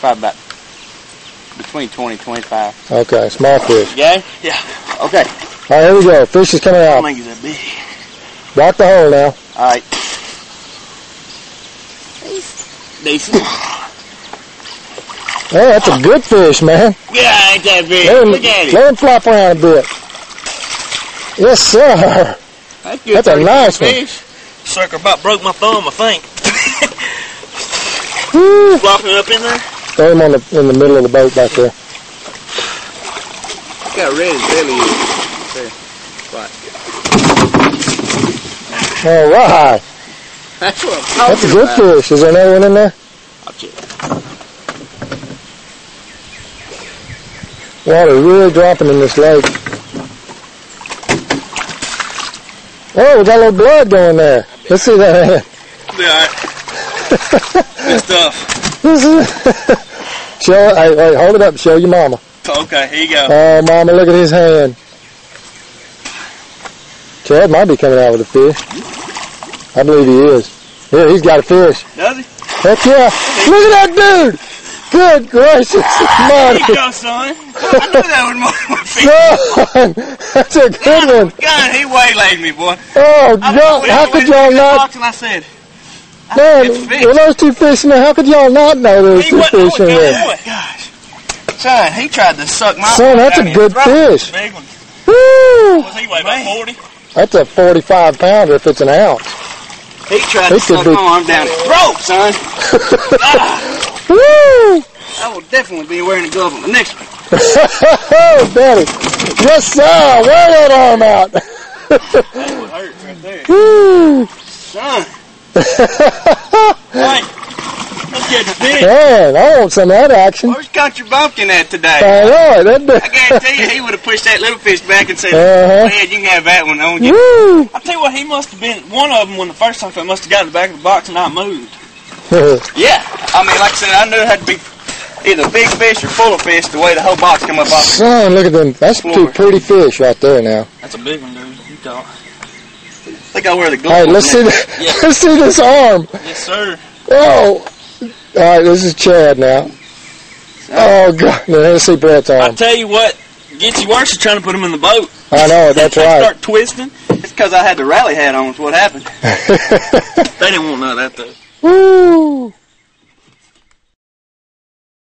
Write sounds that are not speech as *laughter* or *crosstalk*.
Probably about between 20 and 25. Okay, small fish. Yeah? Yeah. Okay. All right, here we go. Fish is coming out. don't think it's that big. Rock the hole now. All right. Decent. Oh, that's a good fish, man. Yeah, ain't that big. Let him, Look at it. let him flop around a bit. Yes, sir. That's, good That's a 30 nice one. fish. Sucker about broke my thumb, I think. Woo. *laughs* Flopping up in there. Throw him on the in the middle of the boat back there. Look how red his belly is. All right. That's what I'm talking That's a good about. fish. Is there another one in there? I'll check. Water really dropping in this lake. Oh, we got a little blood going there. Let's see that hand. *laughs* Yeah, good stuff. This is *laughs* show. Hey, hey, hold it up. and Show your mama. Okay, here you go. Oh, mama, look at his hand. Chad might be coming out with a fish. I believe he is. Here, he's got a fish. Does he? Heck yeah! Look at that dude! Good gracious, *laughs* There money, you go, son. I knew that was more my *laughs* feet. son! That's a good one. God, he waylaid me, boy. Oh I God! How could y'all not? And I said, Man, were those two fish in there? How could y'all not know there was he two fish in there? oh? God, Gosh. Son, he tried to suck my Son, that's a good fish. Big one. Woo! Was he weigh about 40? That's a 45 pounder if it's an ounce. He tried He to suck be- my arm down his throat, son. *laughs* Ah, Woo! I will definitely be wearing a glove on the next one. oh, *laughs* Daddy. Yes, sir. Wear that arm out. *laughs* That would hurt right there. Woo! Son, Hey, let's get the fish. Man, I want some of that action. where's Country Bumpkin at today? I know it. That big. I guarantee you he would have pushed that little fish back and said, Uh-huh. go ahead, you can have that one on you. Woo! I tell you what, he must have been, one of them, when the first time, must have got in the back of the box and I moved. *laughs* Yeah. I mean, like I said, I knew it had to be either big fish or full of fish the way the whole box come up off. Son, look at them. That's two pretty fish right there now. That's a big one, dude. You thought. I think I wear the Hey, glove. let's see the, Yeah. *laughs* let's see this arm. Yes, sir. Oh. All right, this is Chad now. Oh God, now, let's see Brett's I arm. tell you what, gets you worse is trying to put him in the boat. I know. That's *laughs* They right. start twisting. It's because I had the rally hat on is what happened. *laughs* They didn't want none of that, though. Woo!